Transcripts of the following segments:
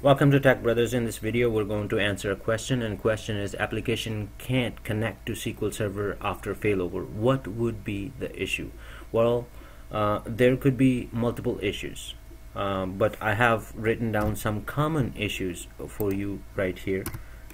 Welcome to Tech Brothers. In this video, we're going to answer a question, and question is application can't connect to SQL Server after failover. What would be the issue? Well, uh, there could be multiple issues, um, but I have written down some common issues for you right here.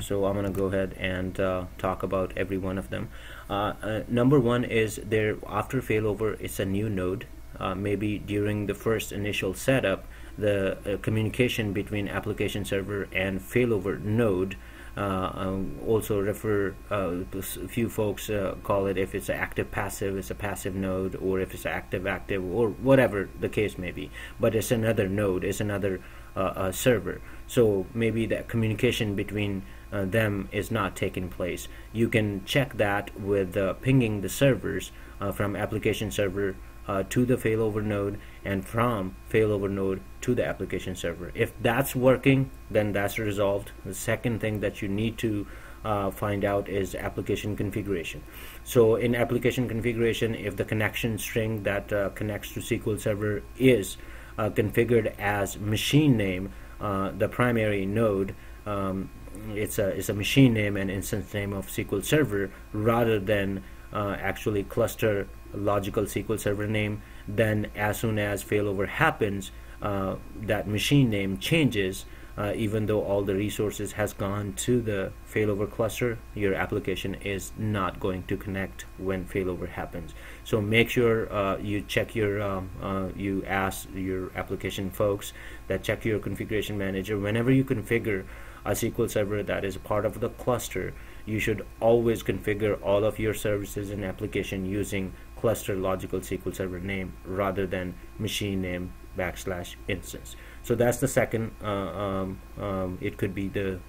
So I'm gonna go ahead and uh, talk about every one of them. Uh, uh number one is there after failover, it's a new node. Uh, maybe during the first initial setup the uh, communication between application server and failover node uh, um, also refer uh, a few folks uh, call it if it's active passive it's a passive node or if it's active active or whatever the case may be. But it's another node it's another uh, uh, server. So maybe that communication between them is not taking place. You can check that with pinging the servers from application server uh, to the failover node and from failover node to the application server. If that's working, then that's resolved. The second thing that you need to uh, find out is application configuration. So in application configuration, if the connection string that uh, connects to SQL Server is uh, configured as machine name, uh, the primary node, um, it's a it's a machine name and instance name of SQL Server rather than uh, actually cluster logical SQL Server name. Then as soon as failover happens, uh, that machine name changes. Uh, even though all the resources has gone to the failover cluster, your application is not going to connect when failover happens. So make sure uh, you check your, um, uh, you ask your application folks that check your configuration manager. Whenever you configure a SQL Server that is part of the cluster, you should always configure all of your services and application using cluster logical SQL Server name rather than machine name backslash instance. So that's the second. Uh, um, um, it could be the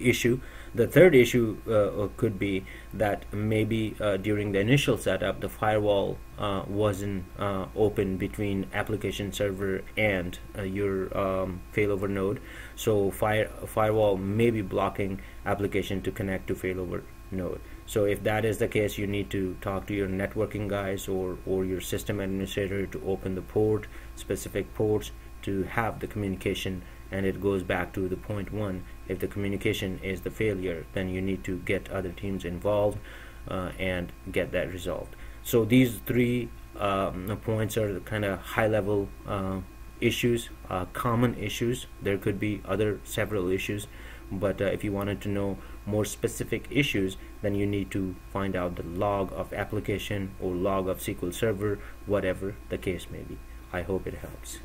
issue. The third issue uh, uh could be that maybe uh, during the initial setup, the firewall uh, wasn't open between application server and your um, failover node. So fire firewall may be blocking application to connect to failover node so if that is the case you need to talk to your networking guys or or your system administrator to open the port specific ports to have the communication and it goes back to the point one if the communication is the failure then you need to get other teams involved uh, and get that resolved. So these three um, points are kind of high level uh, issues uh, common issues. There could be other several issues but uh, if you wanted to know more specific issues then you need to find out the log of application or log of SQL Server whatever the case may be. I hope it helps